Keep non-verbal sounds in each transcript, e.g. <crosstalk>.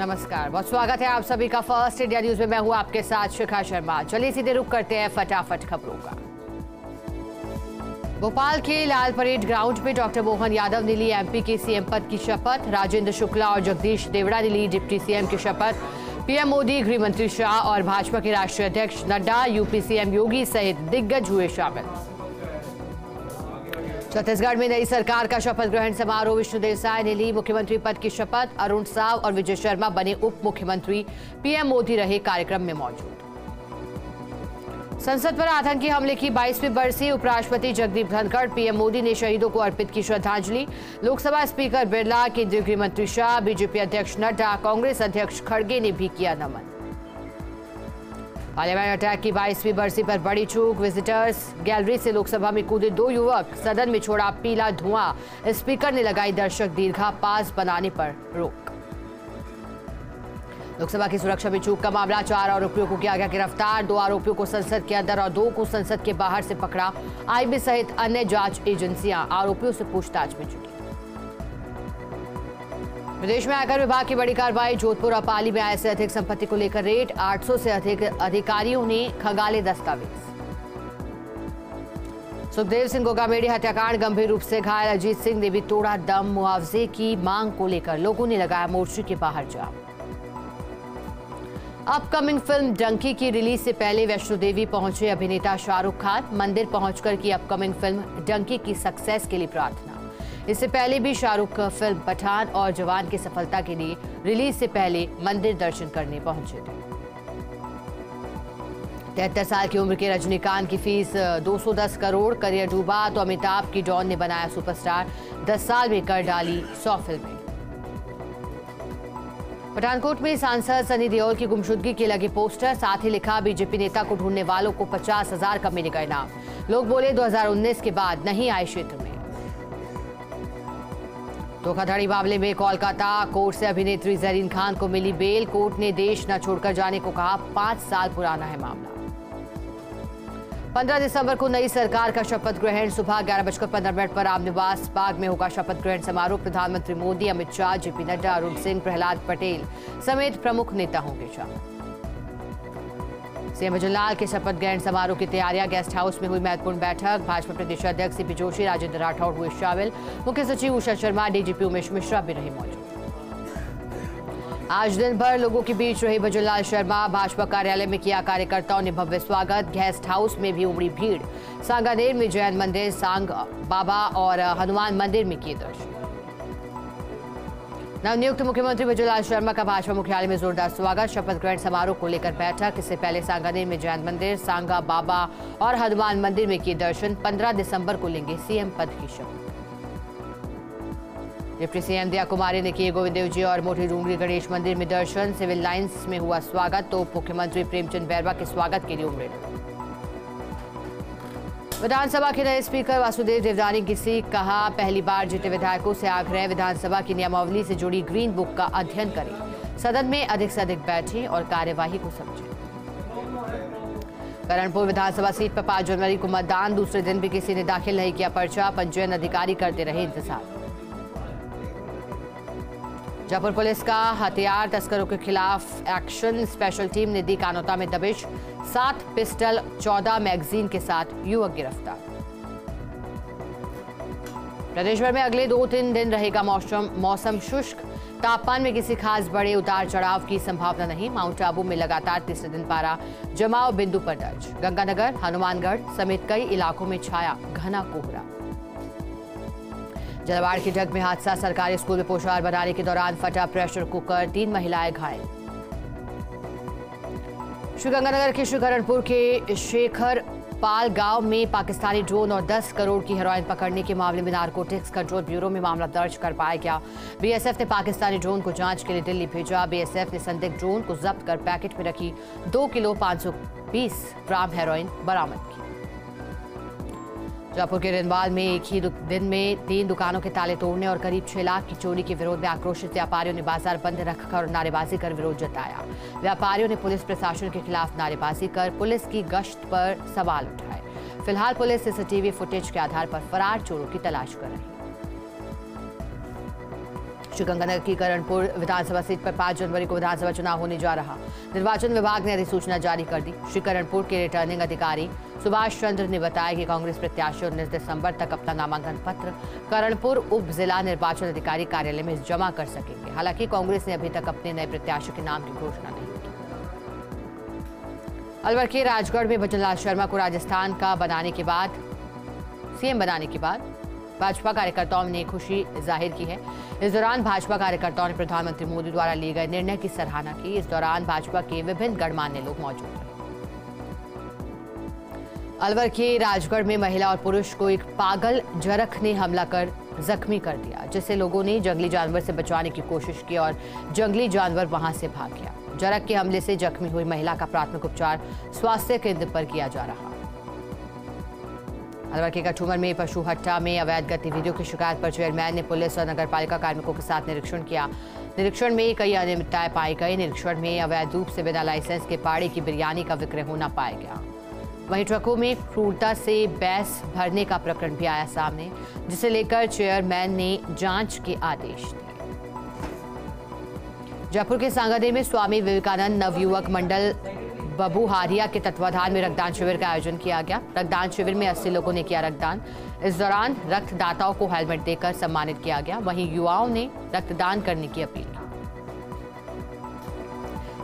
नमस्कार, बहुत स्वागत है आप सभी का फ़र्स्ट इंडिया न्यूज़ में। मैं हूँ आपके साथ शिखा शर्मा। चलिए सीधे रुक करते हैं फटाफट खबरों का। भोपाल के लाल परेड ग्राउंड में डॉक्टर मोहन यादव ने ली एमपी के सीएम पद की शपथ। राजेंद्र शुक्ला और जगदीश देवड़ा ने ली डिप्टी सीएम की शपथ। पीएम मोदी गृह मंत्री शाह और भाजपा के राष्ट्रीय अध्यक्ष नड्डा यूपी सीएम योगी सहित दिग्गज हुए शामिल। छत्तीसगढ़ में नई सरकार का शपथ ग्रहण समारोह। विष्णु देसाई ने ली मुख्यमंत्री पद की शपथ। अरुण साव और विजय शर्मा बने उप मुख्यमंत्री। पीएम मोदी रहे कार्यक्रम में मौजूद। संसद पर आतंकी हमले की 22वीं बरसी। उपराष्ट्रपति जगदीप धनखड़ पीएम मोदी ने शहीदों को अर्पित की श्रद्धांजलि। लोकसभा स्पीकर बिरला, केंद्रीय गृह मंत्री शाह, बीजेपी अध्यक्ष नड्डा, कांग्रेस अध्यक्ष खड़गे ने भी किया नमन। पार्लियामेंट अटैक की 22वीं बरसी पर बड़ी चूक। विजिटर्स गैलरी से लोकसभा में कूदे दो युवक। सदन में छोड़ा पीला धुआँ। स्पीकर ने लगाई दर्शक दीर्घा पास बनाने पर रोक। लोकसभा की सुरक्षा में चूक का मामला। चार आरोपियों को किया गया गिरफ़्तार। दो आरोपियों को संसद के अंदर और दो को संसद के बाहर से पकड़ा। आईबी सहित अन्य जाँच एजेंसियाँ आरोपियों से पूछताछ में जुटी। प्रदेश में आयकर विभाग की बड़ी कार्रवाई, जोधपुर और पाली में आय से अधिक संपत्ति को लेकर रेट 800 से अधिक अधिकारियों ने खंगाले दस्तावेज़। सुखदेव सिंह गोगामेड़ी हत्याकांड गंभीर रूप से घायल अजीत सिंह ने भी तोड़ा दम, मुआवजे की मांग को लेकर लोगों ने लगाया मोर्चे के बाहर जाम। अपकमिंग फ़िल्म डंकी की रिलीज़ से पहले वैष्णो देवी पहुँचे अभिनेता शाहरुख खान। मंदिर पहुंचकर की अपकमिंग फ़िल्म डंकी की सक्सेस के लिए प्रार्थना। इससे पहले भी शाहरुख फ़िल्म पठान और जवान की सफलता के लिए रिलीज़ से पहले मंदिर दर्शन करने पहुँचे थे। तिहत्तर साल की उम्र के रजनीकांत की फ़ीस 210 करोड़, करियर डूबा तो अमिताभ की डॉन ने बनाया सुपरस्टार। 10 साल में कर डाली 100 फ़िल्में। पठानकोट में सांसद सनी देओल की गुमशुदगी के लगे पोस्टर, साथ ही लिखा, बीजेपी नेता को ढूँढने वालों को पचास हज़ार का मिलेगा इनाम। लोग बोले 2019 के बाद नहीं आए क्षेत्र में। धोखाधड़ी मामले में कोलकाता कोर्ट से अभिनेत्री जरीन खान को मिली बेल। कोर्ट ने देश न छोड़कर जाने को कहा, पाँच साल पुराना है मामला। पंद्रह दिसंबर को नई सरकार का शपथ ग्रहण। सुबह ग्यारह बजकर पंद्रह मिनट पर राम निवास बाग में होगा शपथ ग्रहण समारोह। प्रधानमंत्री मोदी, अमित शाह, जेपी नड्डा, अरुण सिंह, प्रहलाद पटेल समेत प्रमुख नेता होंगे शामिल। सीएम भजनलाल के शपथ ग्रहण समारोह की तैयारियाँ। गेस्ट हाउस में हुई महत्वपूर्ण बैठक। भाजपा प्रदेश अध्यक्ष सीपी जोशी, राजेंद्र राठौड़ हुए शामिल। मुख्य सचिव उषा शर्मा, डीजीपी उमेश मिश्रा भी रहे मौजूद। आज दिन भर लोगों के बीच रही भजनलाल शर्मा। भाजपा कार्यालय में किया कार्यकर्ताओं ने भव्य स्वागत। गेस्ट हाउस में भी उमड़ी भीड़। सांगानेर में जैन मंदिर, सांग बाबा और हनुमान मंदिर में किए दर्शन। नवनियुक्त मुख्यमंत्री विजयलाल शर्मा का भाजपा मुख्यालय में जोरदार स्वागत। शपथ ग्रहण समारोह को लेकर बैठक। इससे पहले सांगानेर में जैन मंदिर, सांगा बाबा और हनुमान मंदिर में किए दर्शन। 15 दिसंबर को लेंगे सीएम पद की शपथ। डिप्टी सीएम दिया कुमारी ने किए गोविंद देव जी और मोटी डूंगरी गणेश मंदिर में दर्शन। सिविल लाइन्स में हुआ स्वागत। तो मुख्यमंत्री प्रेमचंद बैरवा के स्वागत के लिए उमड़े। विधानसभा के नए स्पीकर वासुदेव देवदानी की सीख कहा, पहली बार जीते विधायकों से आग्रह विधानसभा की नियमावली से जुड़ी ग्रीन बुक का अध्ययन करें। सदन में अधिक से अधिक बैठें और कार्यवाही को समझें। करणपुर विधानसभा सीट पर पाँच जनवरी को मतदान, दूसरे दिन भी किसी ने दाखिल नहीं किया पर्चा, पंजीयन अधिकारी करते रहे इंतज़ार। जयपुर पुलिस का हथियार तस्करों के खिलाफ एक्शन स्पेशल टीम ने दी कानोता में दबिश। सात पिस्टल, चौदह मैगजीन के साथ युवक गिरफ़्तार। प्रदेश भर में अगले दो तीन दिन रहेगा मौसम मौसम शुष्क। तापमान में किसी खास बड़े उतार चढ़ाव की संभावना नहीं। माउंट आबू में लगातार तीसरे दिन पारा जमाव बिंदु पर दर्ज। गंगानगर, हनुमानगढ़ समेत कई इलाकों में छाया, घना कोहरा। जलवाड़ की जग में हादसा, सरकारी स्कूल में पोशार बनाने के दौरान फटा प्रेशर कुकर, तीन महिलाएँ घायल। श्रीगंगानगर के श्रीकरणपुर के शेखर पाल गाँव में पाकिस्तानी ड्रोन और 10 करोड़ की हेरोइन पकड़ने के मामले में नारकोटिक्स कंट्रोल ब्यूरो में मामला दर्ज कर पाया गया। बीएसएफ ने पाकिस्तानी ड्रोन को जाँच के लिए दिल्ली भेजा। बीएसएफ ने संदिग्ध ड्रोन को जब्त कर पैकेट में रखी दो किलो 520 ग्राम हेरोइन बरामद की। जयपुर के रिंदवाल में एक ही दिन में तीन दुकानों के ताले तोड़ने और करीब छह लाख की चोरी के विरोध में आक्रोशित व्यापारियों ने बाज़ार बंद रखकर नारेबाजी कर विरोध जताया। व्यापारियों ने पुलिस प्रशासन के खिलाफ नारेबाजी कर पुलिस की गश्त पर सवाल उठाए। फ़िलहाल पुलिस सीसीटीवी फुटेज के आधार पर फरार चोरों की तलाश कर रही श्रीगंगानगर की करणपुर विधानसभा सीट पर 5 जनवरी को विधानसभा चुनाव होने जा रहा। निर्वाचन विभाग ने अधिसूचना जारी कर दी। श्री करणपुर के रिटर्निंग अधिकारी सुभाष चंद्र ने बताया कि कांग्रेस प्रत्याशी उन्नीस दिसंबर तक अपना नामांकन पत्र करणपुर उप जिला निर्वाचन अधिकारी कार्यालय में जमा कर सकेंगे। हालाँकि कांग्रेस ने अभी तक अपने नए प्रत्याशी के नाम की घोषणा नहीं की। अलवर के राजगढ़ में भजनलाल शर्मा को राजस्थान का बनाने के बाद, सीएम बनाने के बाद भाजपा कार्यकर्ताओं ने खुशी ज़ाहिर की है। इस दौरान भाजपा कार्यकर्ताओं ने प्रधानमंत्री मोदी द्वारा लिए गए निर्णय की सराहना की। इस दौरान भाजपा के विभिन्न गणमान्य लोग मौजूद रहे। अलवर के राजगढ़ में महिला और पुरुष को एक पागल जरख ने हमला कर जख्मी कर दिया, जिससे लोगों ने जंगली जानवर से बचाने की कोशिश की और जंगली जानवर वहाँ से भाग गया। जरख के हमले से जख्मी हुई महिला का प्राथमिक उपचार स्वास्थ्य केंद्र पर किया जा रहा। अलवर के कठूमर में पशु हट्टा में अवैध गतिविधियों की शिकायत पर चेयरमैन ने पुलिस और नगर पालिका कार्मिकों के साथ निरीक्षण किया। निरीक्षण में कई अनियमितताएँ पाई गई। निरीक्षण में अवैध रूप से बिना लाइसेंस के पाड़े की बिरयानी का विक्रय होना पाया गया। वहीं ट्रकों में क्रूरता से बैस भरने का प्रकरण भी आया सामने, जिसे लेकर चेयरमैन ने जाँच के आदेश दिए। जयपुर के सांगादे में स्वामी विवेकानंद नवयुवक मंडल बबू हारिया के तत्वाधान में रक्तदान शिविर का आयोजन किया गया। रक्तदान शिविर में 80 लोगों ने किया रक्तदान। इस दौरान रक्तदाताओं को हेलमेट देकर सम्मानित किया गया। वहीं युवाओं ने रक्तदान करने की अपील की।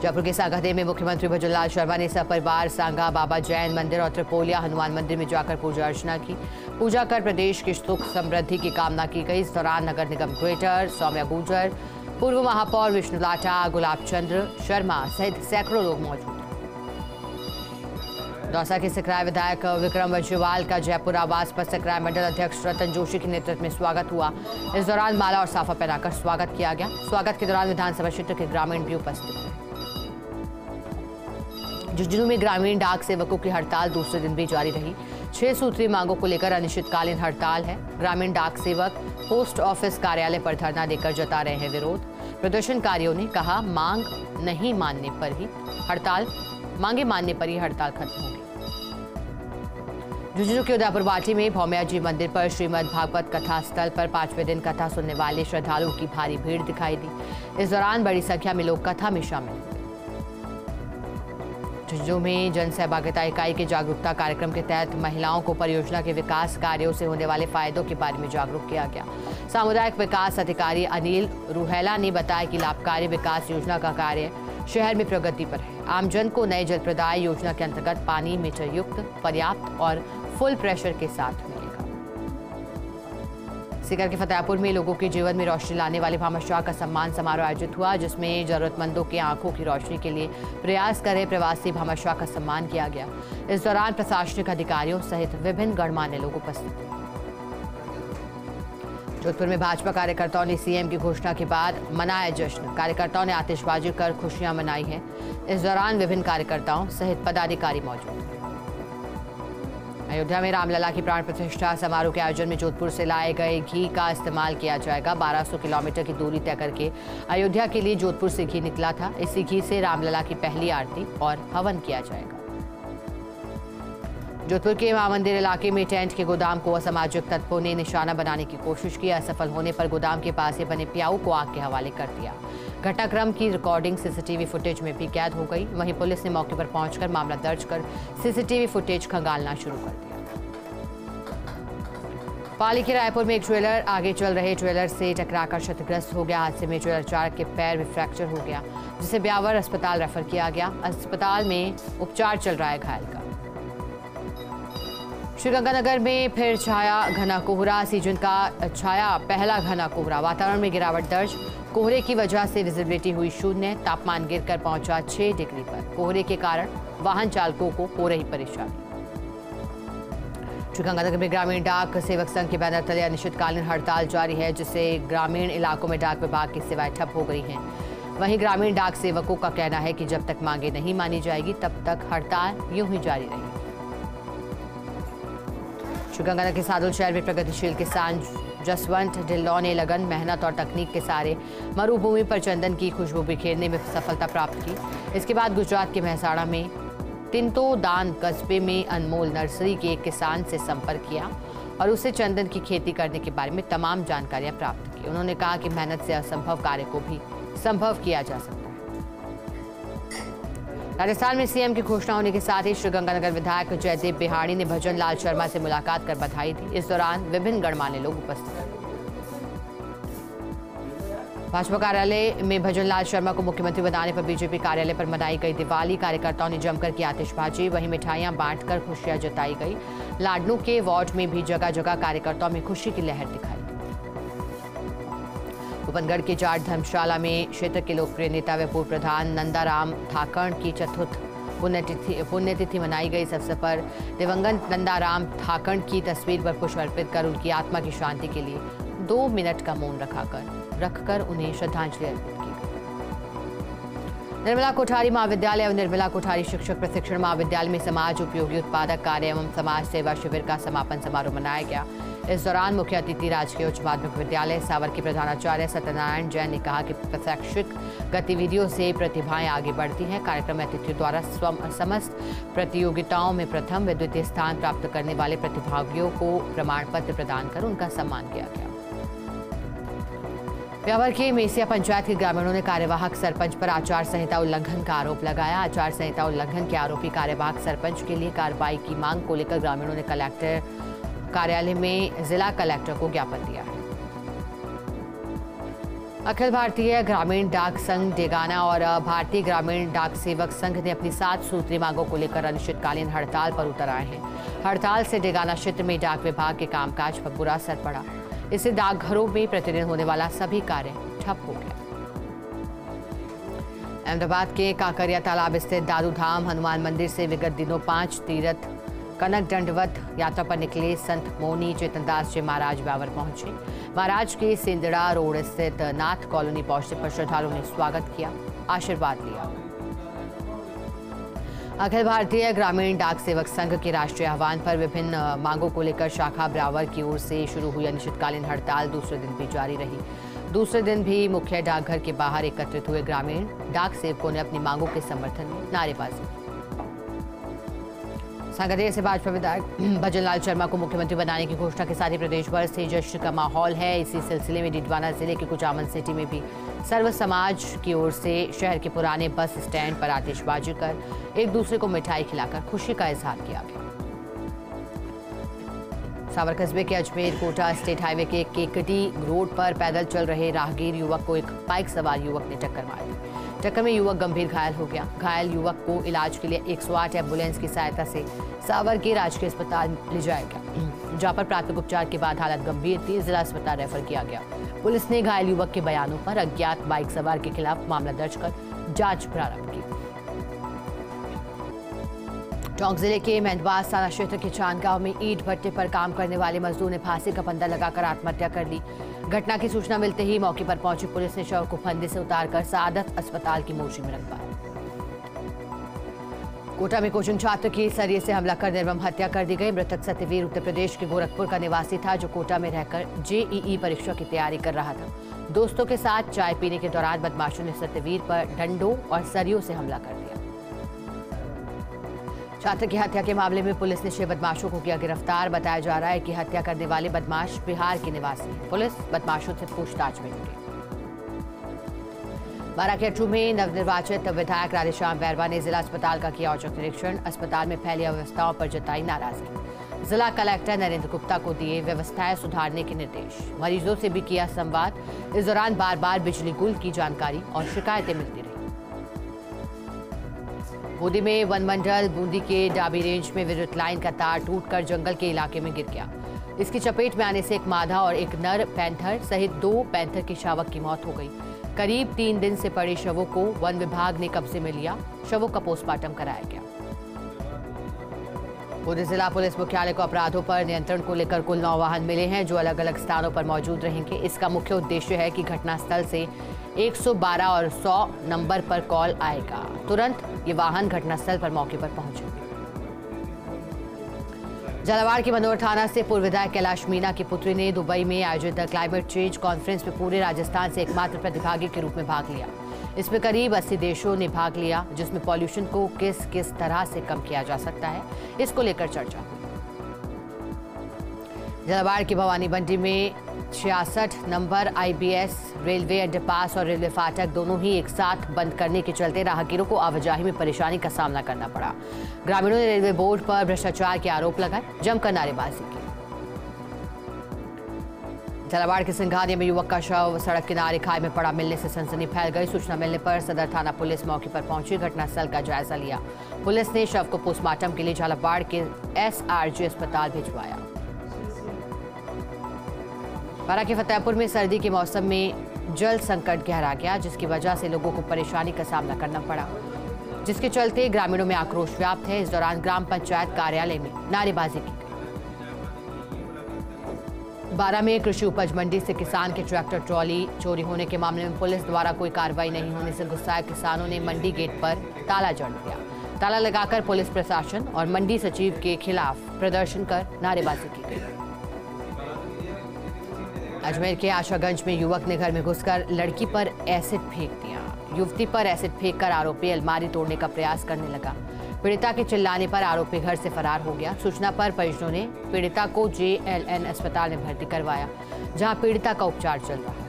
जयपुर के सांगादे में मुख्यमंत्री भजनलाल शर्मा ने सपरिवार सांगा, बाबा जैन मंदिर और त्रिपोलिया हनुमान मंदिर में जाकर पूजा अर्चना की। पूजा कर प्रदेश की सुख समृद्धि की कामना की गई। इस दौरान नगर निगम ग्रेटर, सौम्या गुजर पूर्व महापौर विष्णु लाटा गुलाब चंद्र शर्मा सहित सैकड़ों लोग मौजूद। दौसा के सिकराय विधायक विक्रम वज्रवाल का जयपुर आवास पर सिकराय मंडल अध्यक्ष रतन जोशी के नेतृत्व में स्वागत हुआ। इस दौरान माला और साफा पहनाकर स्वागत किया गया। स्वागत के दौरान विधानसभा क्षेत्र के ग्रामीण भी उपस्थित थे। झुंझुनू में ग्रामीण डाक सेवकों की हड़ताल दूसरे दिन भी जारी रही, छह सूत्री मांगों को लेकर अनिश्चितकालीन हड़ताल है। ग्रामीण डाक सेवक, पोस्ट ऑफ़िस कार्यालय पर धरना देकर जता रहे हैं विरोध। प्रदर्शनकारियों ने कहा, मांग नहीं मानने पर ही हड़ताल मांगे मानने पर ही हड़ताल खत्म होगी झुंझुनू के उदयपुर बाटी में भौमिया जी मंदिर पर श्रीमद भागवत कथा स्थल पर पाँचवें दिन कथा सुनने वाले श्रद्धालुओं की भारी भीड़ दिखाई दी। इस दौरान बड़ी संख्या में लोग कथा में शामिल हुए। झुंझुनू में जन सहभागिता इकाई के जागरूकता कार्यक्रम के तहत महिलाओं को परियोजना के विकास कार्यों से होने वाले फायदों के बारे में जागरूक किया गया। सामुदायिक विकास अधिकारी अनिल रूहेला ने बताया कि लाभकारी विकास योजना का कार्य शहर में प्रगति पर है। आमजन को नए जल प्रदाय योजना के अंतर्गत पानी मीटर युक्त पर्याप्त और फुल प्रेशर के साथ मिलेगा। सीकर के फतेहपुर में लोगों के जीवन में रोशनी लाने वाले भामाशाह का सम्मान समारोह आयोजित हुआ, जिसमें जरूरतमंदों के आँखों की रोशनी के लिए प्रयास कर रहे प्रवासी भामाशाह का सम्मान किया गया। इस दौरान प्रशासनिक अधिकारियों सहित विभिन्न गणमान्य लोग उपस्थित जोधपुर में भाजपा कार्यकर्ताओं ने सीएम की घोषणा के बाद मनाया जश्न। कार्यकर्ताओं ने आतिशबाजी कर खुशियाँ मनाई हैं। इस दौरान विभिन्न कार्यकर्ताओं सहित पदाधिकारी मौजूद अयोध्या में रामलला की प्राण प्रतिष्ठा समारोह के आयोजन में जोधपुर से लाए गए घी का इस्तेमाल किया जाएगा। 1200 किलोमीटर की दूरी तय करके अयोध्या के लिए जोधपुर से घी निकला था। इसी घी से रामलला की पहली आरती और हवन किया जाएगा। जोधपुर के महामंदिर इलाके में टेंट के गोदाम को असामाजिक तत्वों ने निशाना बनाने की कोशिश की। असफल होने पर गोदाम के पास ही बने प्याऊ को आग के हवाले कर दिया। घटनाक्रम की रिकॉर्डिंग सीसीटीवी फुटेज में भी कैद हो गई। वहीं पुलिस ने मौके पर पहुंचकर मामला दर्ज कर सीसीटीवी फुटेज खंगालना शुरू कर दिया। पाली के रायपुर में एक ज्वेलर आगे चल रहे ज्वेलर से टकराकर क्षतिग्रस्त हो गया। हादसे में ज्वेलर चालक के पैर में फ्रैक्चर हो गया, जिसे ब्यावर अस्पताल रेफर किया गया। अस्पताल में उपचार चल रहा है घायल का। श्रीगंगानगर में फिर छाया घना कोहरा, सीज़न का छाया, पहला घना कोहरा। वातावरण में गिरावट दर्ज। कोहरे की वजह से विजिबिलिटी हुई शून्य, तापमान गिरकर पहुँचा 6 डिग्री पर। कोहरे के कारण वाहन चालकों को हो रही परेशानी। श्रीगंगानगर में ग्रामीण डाक सेवक संघ के बैनर तले अनिश्चितकालीन हड़ताल जारी है, जिससे ग्रामीण इलाकों में डाक विभाग की सेवाएँ ठप हो गई हैं। वहीं ग्रामीण डाक सेवकों का कहना है कि जब तक मांगे नहीं मानी जाएगी, तब तक हड़ताल यूँ ही जारी रहेगी। श्रीगंगानगर के सादुल शहर में प्रगतिशील किसान जसवंत ढिल्लो ने लगन, मेहनत और तकनीक के सारे मरुभूमि पर चंदन की खुशबू बिखेरने में सफलता प्राप्त की। इसके बाद गुजरात के महसाड़ा में तिंतो दान कस्बे में अनमोल नर्सरी के एक किसान से संपर्क किया और उसे चंदन की खेती करने के बारे में तमाम जानकारियाँ प्राप्त की। उन्होंने कहा कि मेहनत से असंभव कार्य को भी संभव किया जा सकता राजस्थान में सीएम की घोषणा होने के साथ ही श्रीगंगानगर विधायक जयदेव बिहाड़ी ने भजन लाल शर्मा से मुलाकात कर बधाई दी। इस दौरान विभिन्न गणमान्य लोग उपस्थित भाजपा कार्यालय में भजन लाल शर्मा को मुख्यमंत्री बनाने पर बीजेपी कार्यालय पर मनाई गई दिवाली। कार्यकर्ताओं ने जमकर की आतिशबाजी। वहीं मिठाइयाँ बांटकर खुशियाँ जताई गई। लाडनू के वार्ड में भी जगह जगह कार्यकर्ताओं में खुशी की लहर दिखाई भूपनगढ़ के जाट धर्मशाला में क्षेत्र के लोकप्रिय नेता व पूर्व प्रधान नंदाराम थाकण की चतुर्थ पुण्यतिथि पुण्यतिथि मनाई गई इस अवसर पर दिवंगत नंदाराम थाकण की तस्वीर पर पुष्प अर्पित कर उनकी आत्मा की शांति के लिए दो मिनट का मौन रखाकर, रखकर उन्हें श्रद्धांजलि अर्पित की निर्मला कोठारी महाविद्यालय एवं निर्मला कोठारी शिक्षक प्रशिक्षण महाविद्यालय में समाज उपयोगी उत्पादक कार्य एवं समाज सेवा शिविर का समापन समारोह मनाया गया। इस दौरान मुख्य अतिथि राजकीय उच्च माध्यमिक विद्यालय सावर के प्रधानाचार्य सत्यनारायण जैन ने कहा कि शैक्षिक गतिविधियों से प्रतिभाएँ आगे बढ़ती हैं। कार्यक्रम में अतिथियों द्वारा समस्त प्रतियोगिताओं में प्रथम व द्वितीय स्थान प्राप्त करने वाले प्रतिभागियों को प्रमाण पत्र प्रदान कर उनका सम्मान किया गया। ब्यावर के मेसिया पंचायत के ग्रामीणों ने कार्यवाहक सरपंच पर आचार संहिता उल्लंघन का आरोप लगाया। आचार संहिता उल्लंघन के आरोपी कार्यवाहक सरपंच के लिए कार्रवाई की मांग को लेकर ग्रामीणों ने कलेक्टर कार्यालय में जिला कलेक्टर को ज्ञापन दिया है। अखिल भारतीय ग्रामीण डाक संघ डेगाना और भारतीय ग्रामीण डाक सेवक संघ ने अपनी सात सूत्री मांगों को लेकर अनिश्चितकालीन हड़ताल पर उतर आए हैं। हड़ताल से डेगाना क्षेत्र में डाक विभाग के कामकाज पर बुरा असर पड़ा। इससे डाकघरों में प्रतिदिन होने वाला सभी कार्य ठप हो गया। अहमदाबाद के काकरिया तालाब स्थित दादू धाम हनुमान मंदिर से विगत दिनों पाँच तीरथ कनक दंडवत यात्रा पर निकले संत मोनी चेतनदास जी महाराज ब्यावर पहुँचे। महाराज के सिंदड़ा रोड स्थित नाथ कॉलोनी पहुँचने पर श्रद्धालुओं ने स्वागत किया, आशीर्वाद लिया। अखिल भारतीय ग्रामीण डाक सेवक संघ के राष्ट्रीय आह्वान पर विभिन्न मांगों को लेकर शाखा ब्रावर की ओर से शुरू हुई अनिश्चितकालीन हड़ताल दूसरे दिन भी जारी रही। दूसरे दिन भी मुख्य डाकघर के बाहर एकत्रित हुए ग्रामीण डाक सेवकों ने अपनी मांगों के समर्थन में नारेबाजी की। संगदेर से भाजपा विधायक <clears throat> भजनलाल शर्मा को मुख्यमंत्री बनाने की घोषणा के साथ ही प्रदेश भर से जश्न का माहौल है। इसी सिलसिले में डिडवाना ज़िले के कुचामन सिटी में भी सर्व समाज की ओर से शहर के पुराने बस स्टैंड पर आतिशबाजी कर एक दूसरे को मिठाई खिलाकर खुशी का इजहार किया गया। सावर कस्बे के अजमेर कोटा स्टेट हाईवे के केकटी रोड पर पैदल चल रहे राहगीर युवक को एक बाइक सवार युवक ने टक्कर मारी टक्कर में युवक गंभीर घायल हो गया। घायल युवक को इलाज के लिए 108 एंबुलेंस की सहायता से सावर के राजकीय अस्पताल ले जाया गया। जहाँ पर प्राथमिक उपचार के बाद हालत गंभीर थी, जिला अस्पताल रेफर किया गया। पुलिस ने घायल युवक के बयानों पर अज्ञात बाइक सवार के खिलाफ मामला दर्ज कर जाँच प्रारंभ की। टोंक ज़िले के मेहंदबाज थाना क्षेत्र के चांदगांव में ईट भट्टे पर काम करने वाले मजदूर ने फांसी का फंदा लगाकर आत्महत्या कर ली। घटना की सूचना मिलते ही मौके पर पहुँची पुलिस ने शव को फंदे से उतारकर सादत अस्पताल की मोर्ची में रखवाया कोटा में कोचिंग छात्र की सरिये से हमला कर निर्मम हत्या कर दी गई। मृतक सत्यवीर उत्तर प्रदेश के गोरखपुर का निवासी था जो कोटा में रहकर जेईई परीक्षा की तैयारी कर रहा था। दोस्तों के साथ चाय पीने के दौरान बदमाशों ने सत्यवीर पर डंडों और सरियों से हमला कर छात्र की हत्या के मामले में पुलिस ने छह बदमाशों को किया गिरफ़्तार। बताया जा रहा है कि हत्या करने वाले बदमाश बिहार के निवासी पुलिस बदमाशों से पूछताछ में जुटी बाराकेटू में नवनिर्वाचित विधायक राधेश्याम बैरवा ने जिला अस्पताल का किया औचक निरीक्षण। अस्पताल में फैली अव्यवस्थाओं पर जताई नाराज़गी। जिला कलेक्टर नरेंद्र गुप्ता को दिए व्यवस्थाएँ सुधारने के निर्देश। मरीजों से भी किया संवाद। इस दौरान बार बार बिजली गुल की जानकारी और शिकायतें मिलती बूंदी में वन मंडल बूंदी के डाबी रेंज में विद्युत लाइन का तार टूटकर जंगल के इलाके में गिर गया। इसकी चपेट में आने से एक माधा और एक नर पैंथर सहित दो पैंथर की शावक की मौत हो गई। करीब तीन दिन से पड़े शवों को वन विभाग ने कब्जे में लिया, शवों का पोस्टमार्टम कराया गया। पूरे जिला पुलिस मुख्यालय को अपराधों पर नियंत्रण को लेकर कुल नौ वाहन मिले हैं, जो अलग अलग स्थानों पर मौजूद रहेंगे। इसका मुख्य उद्देश्य है कि घटनास्थल से 112 और 100 नंबर पर कॉल आएगा। तुरंत ये वाहन घटनास्थल पर मौके पर पहुँचेंगे। झालावाड़ के मनोहर थाना से पूर्व विधायक कैलाश मीना की पुत्री ने दुबई में आयोजित क्लाइमेट चेंज कॉन्फ्रेंस में पूरे राजस्थान से एकमात्र प्रतिभागी के रूप में भाग लिया। इसमें करीब 80 देशों ने भाग लिया, जिसमें पॉल्यूशन को किस किस तरह से कम किया जा सकता है, इसको लेकर चर्चा। हुई जलावाड़ की भवानी मंडी में छियासठ नंबर आईबीएस रेलवे, अंडरपास और रेलवे फाटक दोनों ही एक साथ बंद करने के चलते राहगीरों को आवाजाही में परेशानी का सामना करना पड़ा। ग्रामीणों ने रेलवे बोर्ड पर भ्रष्टाचार के आरोप लगाए, जमकर नारेबाजी की। झालावाड़ के सिंघानिया में युवक का शव सड़क किनारे खाई में पड़ा मिलने से सनसनी फैल गई। सूचना मिलने पर सदर थाना पुलिस मौके पर पहुँची, घटनास्थल का जायजा लिया। पुलिस ने शव को पोस्टमार्टम के लिए झालावाड़ के एसआरजी अस्पताल भिजवाया। बारा के फतेहपुर में सर्दी के मौसम में जल संकट गहरा गया, जिसकी वजह से लोगों को परेशानी का सामना करना पड़ा। जिसके चलते ग्रामीणों में आक्रोश व्याप्त है। इस दौरान ग्राम पंचायत कार्यालय में नारेबाजी की बारा में कृषि उपज मंडी से किसान के ट्रैक्टर ट्रॉली चोरी होने के मामले में पुलिस द्वारा कोई कार्रवाई नहीं होने से गुस्साए किसानों ने मंडी गेट पर ताला जड़ दिया। ताला लगाकर पुलिस प्रशासन और मंडी सचिव के खिलाफ प्रदर्शन कर नारेबाजी की गई। अजमेर के आशागंज में युवक ने घर में घुसकर लड़की पर एसिड फेंक दिया। युवती पर एसिड फेंककर आरोपी अलमारी तोड़ने का प्रयास करने लगा। पीड़िता के चिल्लाने पर आरोपी घर से फरार हो गया। सूचना पर परिजनों ने पीड़िता को जेएलएन अस्पताल में भर्ती करवाया, जहाँ पीड़िता का उपचार चल रहा।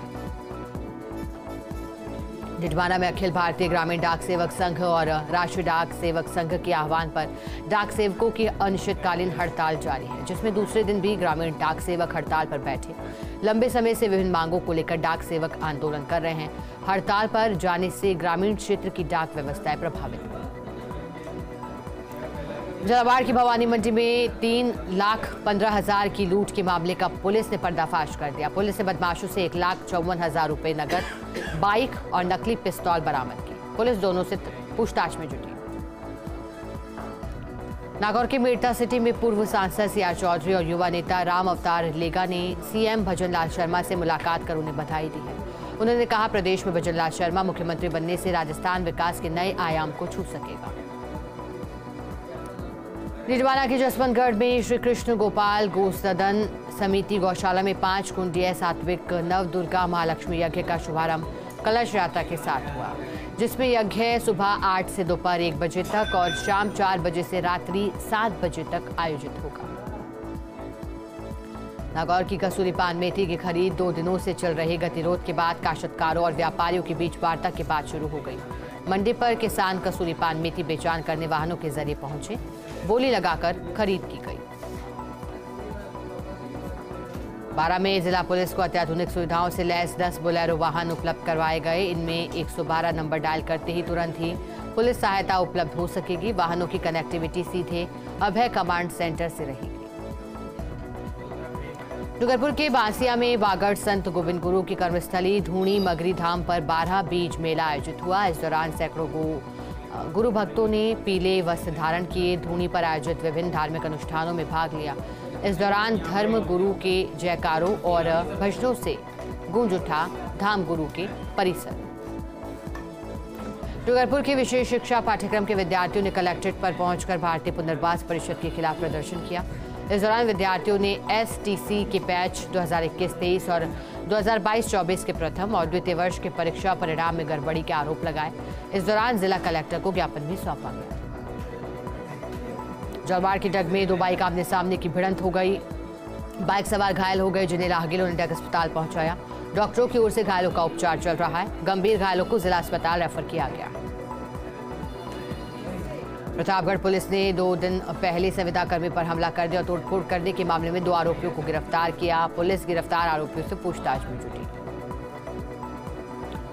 डिडवाना में अखिल भारतीय ग्रामीण डाक सेवक संघ और राष्ट्रीय डाक सेवक संघ के आह्वान पर डाक सेवकों की अनिश्चितकालीन हड़ताल जारी है, जिसमें दूसरे दिन भी ग्रामीण डाक सेवक हड़ताल पर बैठे। लंबे समय से विभिन्न मांगों को लेकर डाक सेवक आंदोलन कर रहे हैं। हड़ताल पर जाने से ग्रामीण क्षेत्र की डाक व्यवस्थाएँ प्रभावित हुई। झालावाड़ की भवानी मंडी में तीन लाख पंद्रह हज़ार की लूट के मामले का पुलिस ने पर्दाफाश कर दिया। पुलिस ने बदमाशों से एक लाख चौवन हज़ार रुपए नगद, बाइक और नकली पिस्तौल बरामद की। पुलिस दोनों से पूछताछ में जुटी। नागौर के मेड़ता सिटी में पूर्व सांसद सी आर चौधरी और युवा नेता राम अवतार लेगा ने सीएम भजन लाल शर्मा से मुलाकात कर उन्हें बधाई दी है। उन्होंने कहा, प्रदेश में भजन लाल शर्मा मुख्यमंत्री बनने से राजस्थान विकास के नए आयाम को छू सकेगा। निजवाना के जसवंतगढ़ में श्री कृष्ण गोपाल गो सदन समिति गौशाला में पाँच कुंडीय सात्विक नव दुर्गा महालक्ष्मी यज्ञ का शुभारंभ कलश यात्रा के साथ हुआ, जिसमें यज्ञ सुबह आठ से दोपहर एक बजे तक और शाम चार बजे से रात्रि सात बजे तक आयोजित होगा। नागौर की कसूरी पान मेथी की खरीद दो दिनों से चल रहे गतिरोध के बाद काश्तकारों और व्यापारियों के बीच वार्ता के बाद शुरू हो गई। मंडी पर किसान कसूरी पान मेथी बेचान करने वाहनों के ज़रिए पहुँचे। बोली लगाकर खरीद की गई। बारह में जिला पुलिस को अत्याधुनिक सुविधाओं से लैस 10 बोलेरो वाहन उपलब्ध करवाए गए। इनमें 112 नंबर डायल करते ही तुरंत ही पुलिस सहायता उपलब्ध हो सकेगी। वाहनों की कनेक्टिविटी सीधे अभय कमांड सेंटर से रहेगी डूंगरपुर के बांसिया में बागड़ संत गोविंद गुरु की कर्मस्थली धूणी मगरी धाम पर 12 बीज मेला आयोजित हुआ। इस दौरान सैकड़ों गो गुरु भक्तों ने पीले वस्त्र धारण किए, धूनी पर आयोजित विभिन्न धार्मिक अनुष्ठानों में भाग लिया। इस दौरान धर्म गुरु के जयकारों और भजनों से गूंज उठा धाम गुरु के परिसर। डूंगरपुर के विशेष शिक्षा पाठ्यक्रम के विद्यार्थियों ने कलेक्ट्रेट पर पहुंचकर भारतीय पुनर्वास परिषद के खिलाफ प्रदर्शन किया। इस दौरान विद्यार्थियों ने एसटीसी के बैच 2021-23 और 2022-24 के प्रथम और द्वितीय वर्ष के परीक्षा परिणाम में गड़बड़ी के आरोप लगाए। इस दौरान जिला कलेक्टर को ज्ञापन भी सौंपा गया। जलवाड़ की डग में दो बाइक आमने सामने की भिड़ंत हो गई। बाइक सवार घायल हो गए, जिन्हें राहगीरों ने डग अस्पताल पहुँचाया। डॉक्टरों की ओर से घायलों का उपचार चल रहा है। गंभीर घायलों को जिला अस्पताल रेफर किया गया। प्रतापगढ़ पुलिस ने दो दिन पहले संविदा कर्मी पर हमला कर दिया और तोड़फोड़ करने के मामले में दो आरोपियों को गिरफ़्तार किया। पुलिस गिरफ़्तार आरोपियों से पूछताछ में जुटी।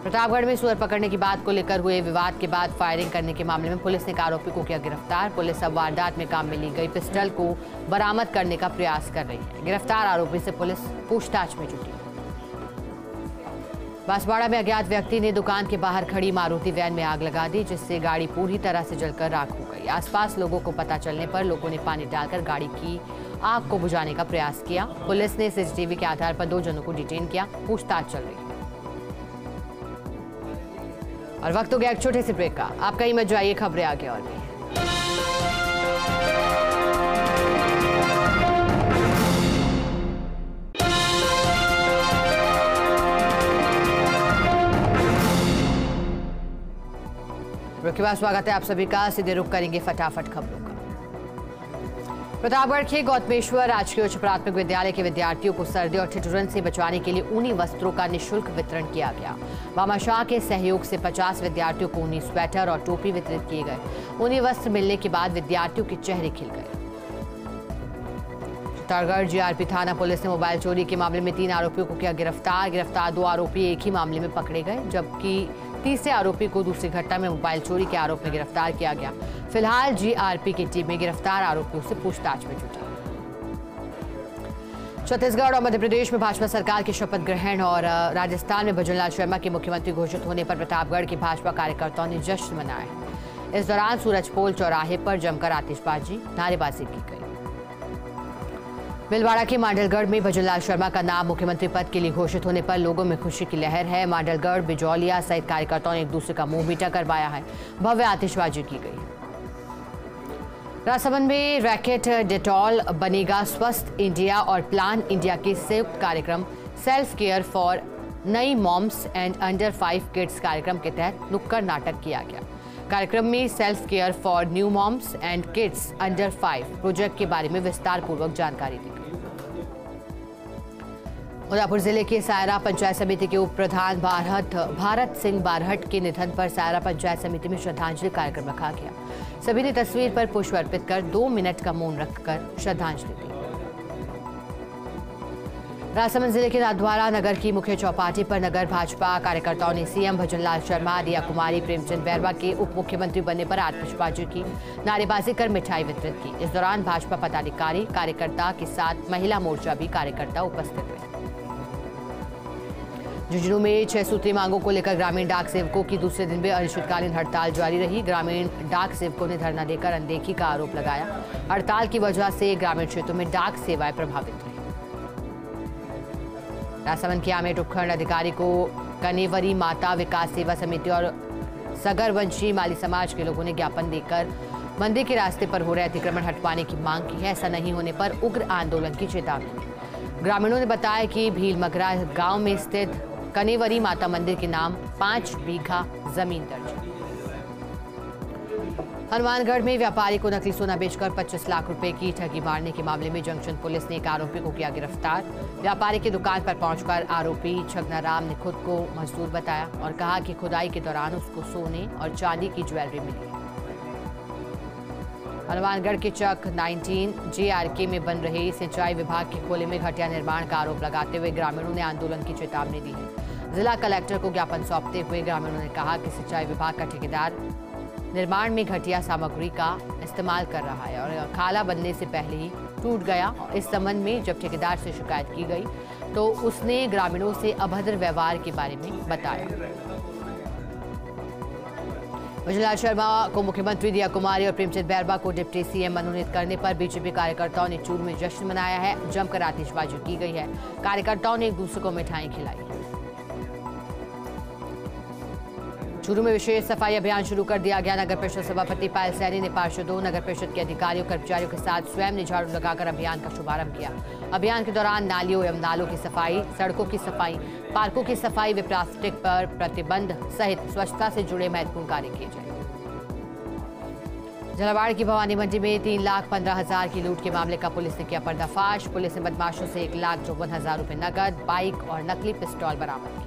प्रतापगढ़ में सुअर पकड़ने की बात को लेकर हुए विवाद के बाद फायरिंग करने के मामले में पुलिस ने आरोपी को किया गिरफ़्तार। पुलिस अब वारदात में काम में ली गई पिस्टल को बरामद करने का प्रयास कर रही है। गिरफ़्तार आरोपी से पुलिस पूछताछ में जुटी। बांसवाड़ा में अज्ञात व्यक्ति ने दुकान के बाहर खड़ी मारुति वैन में आग लगा दी, जिससे गाड़ी पूरी तरह से जलकर राख हो गई आसपास लोगों को पता चलने पर लोगों ने पानी डालकर गाड़ी की आग को बुझाने का प्रयास किया। पुलिस ने सीसीटीवी के आधार पर दो जनों को डिटेन किया। पूछताछ चल रही और वक्त हो गया एक छोटे से ब्रेक का। आप कहीं मत जाइए, खबरें आगे और भी। के बाद स्वागत है। आप सभी का सीधे रुक करेंगे फटाफट खबरों का। प्रतापगढ़ के गौतमेश्वर राजकीय उच्च प्राथमिक विद्यालय के विद्यार्थियों को सर्दी और ठिठुरन से बचाने के लिए ऊनी वस्त्रों का निशुल्क वितरण किया गया। मामा शाह के सहयोग से 50 विद्यार्थियों को ऊनी स्वेटर और टोपी वितरित किए गए। ऊनी वस्त्र मिलने के बाद विद्यार्थियों के चेहरे खिल गए। चित्तौड़गढ़ जीआरपी थाना पुलिस ने मोबाइल चोरी के मामले में तीन आरोपियों को किया गिरफ़्तार। गिरफ़्तार दो आरोपी एक ही मामले में पकड़े गए, जबकि तीसरे आरोपी को दूसरी घटना में मोबाइल चोरी के आरोप में गिरफ़्तार किया गया। फ़िलहाल जीआरपी की टीम में गिरफ़्तार आरोपियों से पूछताछ में जुटी। छत्तीसगढ़ और मध्य प्रदेश में भाजपा सरकार के शपथ ग्रहण और राजस्थान में भजनलाल शर्मा के मुख्यमंत्री घोषित होने पर प्रतापगढ़ के भाजपा कार्यकर्ताओं ने जश्न मनाया। इस दौरान सूरजपोल चौराहे पर जमकर आतिशबाजी, नारेबाजी की गई। भिलवाड़ा के मांडलगढ़ में भजनलाल शर्मा का नाम मुख्यमंत्री पद के लिए घोषित होने पर लोगों में खुशी की लहर है। मांडलगढ़, बिजौलिया सहित कार्यकर्ताओं ने एक दूसरे का मुँह मीठा करवाया है। भव्य आतिशबाजी की गई राजसमंद में रैकेट डेटॉल बनेगा स्वस्थ इंडिया और प्लान इंडिया के संयुक्त कार्यक्रम, सेल्फ केयर फॉर नई moms and under five kids कार्यक्रम के तहत नुक्कड़ नाटक किया गया। कार्यक्रम में self care for new moms and kids under five project के बारे में विस्तार पूर्वक जानकारी दी गई। उदयपुर ज़िले के सायरा पंचायत समिति के उप प्रधान भारत भारत सिंह बारहट के निधन पर सायरा पंचायत समिति में श्रद्धांजलि कार्यक्रम रखा गया। सभी ने तस्वीर पर पुष्प अर्पित कर दो मिनट का मौन रखकर श्रद्धांजलि दी। राजसमंद ज़िले के नाथद्वारा नगर की मुख्य चौपाटी पर नगर भाजपा कार्यकर्ताओं ने सीएम भजनलाल शर्मा, रिया कुमारी, प्रेमचंद बैरवा के उप मुख्यमंत्री बनने पर आतिशबाजी की। नारेबाजी कर मिठाई वितरित की। इस दौरान भाजपा पदाधिकारी, कार्यकर्ता के साथ महिला मोर्चा भी कार्यकर्ता उपस्थित रहे। झुंझुनू में छह सूत्री मांगों को लेकर ग्रामीण डाक सेवकों की दूसरे दिन भी अनिश्चितकालीन हड़ताल जारी रही। ग्रामीण डाक सेवकों ने धरना देकर अनदेखी का आरोप लगाया। हड़ताल की वजह से ग्रामीण क्षेत्रों में डाक सेवाएँ प्रभावित रही राजसमंद के आमेट उपखंड अधिकारी को कनेवरी माता विकास सेवा समिति और सगरवंशी माली समाज के लोगों ने ज्ञापन देकर मंदिर के रास्ते पर हो रहे अतिक्रमण हटवाने की मांग की है। ऐसा नहीं होने पर उग्र आंदोलन की चेतावनी। ग्रामीणों ने बताया कि भील मगरा गाँव में स्थित कनेवरी माता मंदिर के नाम पाँच बीघा ज़मीन दर्ज हनुमानगढ़ में व्यापारी को नकली सोना बेचकर 25 लाख रुपए की ठगी मारने के मामले में जंक्शन पुलिस ने एक आरोपी को किया गिरफ़्तार। व्यापारी की दुकान पर पहुंचकर आरोपी छगनाराम ने खुद को मजदूर बताया और कहा कि खुदाई के दौरान उसको सोने और चांदी की ज्वेलरी मिली। हनुमानगढ़ के चक 19 जेआरके में बन रहे सिंचाई विभाग के खोले में घटिया निर्माण का आरोप लगाते हुए ग्रामीणों ने आंदोलन की चेतावनी दी है। जिला कलेक्टर को ज्ञापन सौंपते हुए ग्रामीणों ने कहा कि सिंचाई विभाग का ठेकेदार निर्माण में घटिया सामग्री का इस्तेमाल कर रहा है और खाला बनने से पहले ही टूट गया इस संबंध में जब ठेकेदार से शिकायत की गई तो उसने ग्रामीणों से अभद्र व्यवहार के बारे में बताया। भजनलाल शर्मा को मुख्यमंत्री दिया कुमारी और प्रेमचंद बैरबा को डिप्टी सीएम मनोनीत करने पर बीजेपी कार्यकर्ताओं ने चूरू में जश्न मनाया है। जमकर आतिशबाजी की गई है। कार्यकर्ताओं ने एक दूसरे को मिठाई खिलाई। चूरू में विशेष सफ़ाई अभियान शुरू कर दिया गया। नगर परिषद सभापति पायल सैनी ने पार्षदों, नगर परिषद के अधिकारियों, कर्मचारियों के साथ स्वयं ने झाड़ू लगाकर अभियान का शुभारंभ किया। अभियान के दौरान नालियों एवं नालों की सफ़ाई, सड़कों की सफ़ाई, पार्कों की सफ़ाई व प्लास्टिक पर प्रतिबंध सहित स्वच्छता से जुड़े महत्वपूर्ण कार्य किए जाए झालावाड़ की भवानी मंडी में तीन लाख पंद्रह हज़ार की लूट के मामले का पुलिस ने किया पर्दाफाश। पुलिस ने बदमाशों से एक लाख चौवन हज़ार रुपए नकद बाइक और नकली पिस्तौल बरामद किया।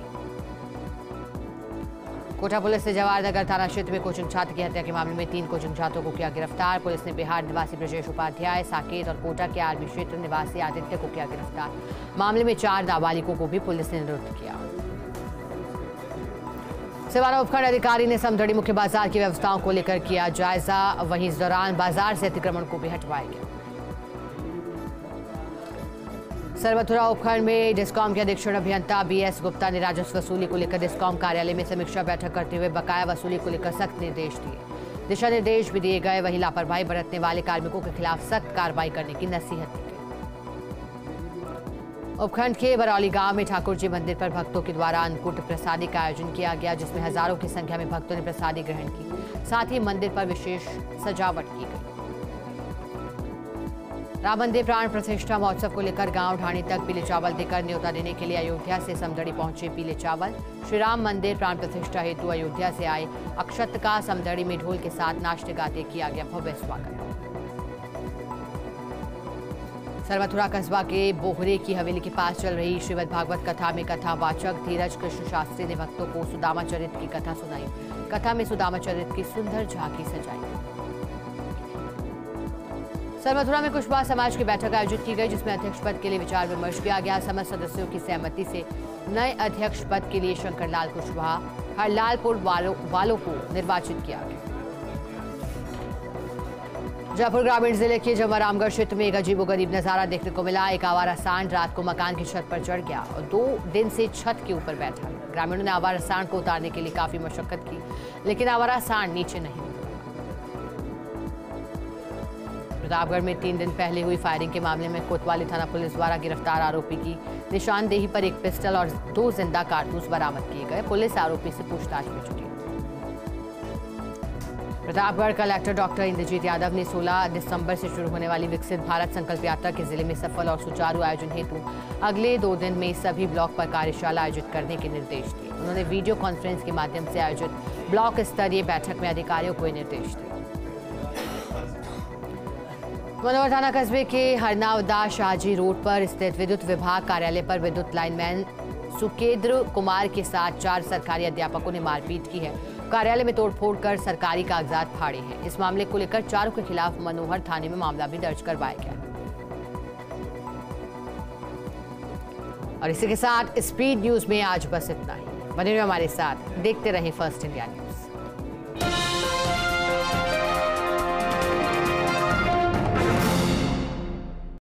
कोटा पुलिस ने जवाहरनगर थाना क्षेत्र में कोचिंग छात्र की हत्या के मामले में तीन कोचिंग छात्रों को किया गिरफ़्तार। पुलिस ने बिहार निवासी ब्रजेश उपाध्याय, साकेत और कोटा के आर्मी क्षेत्र निवासी आदित्य को किया गिरफ़्तार। मामले में चार नाबालिगों को भी पुलिस ने निरुद्ध किया। सिवाना उपखंड अधिकारी ने समझड़ी मुख्य बाज़ार की व्यवस्थाओं को लेकर किया जायजा। वहीं इस दौरान बाज़ार से अतिक्रमण को भी हटवाया गया। सरवथुरा उपखंड में डिस्कॉम के अधीक्षण अभियंता बीएस गुप्ता ने राजस्व वसूली को लेकर डिस्कॉम कार्यालय में समीक्षा बैठक करते हुए बकाया वसूली को लेकर सख्त निर्देश दिए। दिशा निर्देश भी दिए गए, वहीं लापरवाही बरतने वाले कार्मिकों के खिलाफ सख्त कार्रवाई करने की नसीहत दी उपखंड के बरौली गाँव में ठाकुर जी मंदिर पर भक्तों के द्वारा अन्नकूट प्रसादी का आयोजन किया गया, जिसमें हज़ारों की संख्या में भक्तों ने प्रसादी ग्रहण की। साथ ही मंदिर पर विशेष सजावट की गई। राम मंदिर प्राण प्रतिष्ठा महोत्सव को लेकर गाँव ढाणी तक पीले चावल देकर न्योता देने के लिए अयोध्या से समदड़ी पहुँचे पीले चावल। श्री राम मंदिर प्राण प्रतिष्ठा हेतु अयोध्या से आए अक्षत का समदड़ी में ढोल के साथ नाश्ते गाते किया गया, भव्य स्वागत। सरमथुरा कस्बा के बोहरे की हवेली के पास चल रही श्रीमद भागवत कथा में कथावाचक धीरज कृष्ण शास्त्री ने भक्तों को सुदामा चरित की कथा सुनाई। कथा में सुदामा चरित की सुंदर झांकी सजाई। सरमथुरा में कुशवाहा समाज की बैठक आयोजित की गई, जिसमें अध्यक्ष पद के लिए विचार विमर्श किया गया। समस्त सदस्यों की सहमति से नए अध्यक्ष पद के लिए शंकरलाल कुशवाहा हरलालपुर वालों वालों को निर्वाचित किया गया। जयपुर ग्रामीण ज़िले के जमरामगढ़ क्षेत्र में एक अजीबो गरीब नज़ारा देखने को मिला। एक आवारा सांड रात को मकान की छत पर चढ़ गया और दो दिन से छत के ऊपर बैठा। ग्रामीणों ने आवारा सांड को उतारने के लिए काफ़ी मशक्कत की, लेकिन आवारा सांड नीचे नहीं प्रतापगढ़ में तीन दिन पहले हुई फायरिंग के मामले में कोतवाली थाना पुलिस द्वारा गिरफ़्तार आरोपी की निशानदेही पर एक पिस्टल और दो ज़िंदा कारतूस बरामद किए गए। पुलिस आरोपी से पूछताछ में जुटी। प्रतापगढ़ कलेक्टर डॉक्टर इंद्रजीत यादव ने 16 दिसंबर से शुरू होने वाली विकसित भारत संकल्प यात्रा के ज़िले में सफल और सुचारू आयोजन हेतु अगले दो दिन में सभी ब्लॉक पर कार्यशाला आयोजित करने के निर्देश दिए। उन्होंने वीडियो कॉन्फ्रेंस के माध्यम से आयोजित ब्लॉक स्तरीय बैठक में अधिकारियों को निर्देश दिए। मनोहर थाना कस्बे के हरनावदा शाहजी रोड पर स्थित विद्युत विभाग कार्यालय पर विद्युत लाइनमैन सुकेंद्र कुमार के साथ चार सरकारी अध्यापकों ने मारपीट की है। कार्यालय में तोड़फोड़ कर सरकारी कागजात फाड़े हैं। इस मामले को लेकर चारों के खिलाफ मनोहर थाने में मामला भी दर्ज करवाया गया। और इसी के साथ स्पीड न्यूज़ में आज बस इतना ही। बने हुए हमारे साथ। देखते रहें फ़र्स्ट इंडिया न्यूज़।